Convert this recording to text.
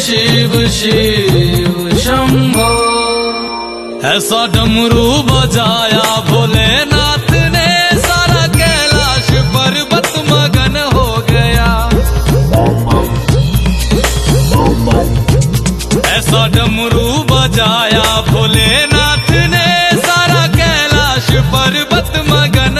शिव शिव शंभो। ऐसा डमरू बजाया भोलेनाथ ने। सारा कैलाश पर्वत मगन हो गया। ऐसा डमरू बजाया भोलेनाथ ने। सारा कैलाश पर्वत मगन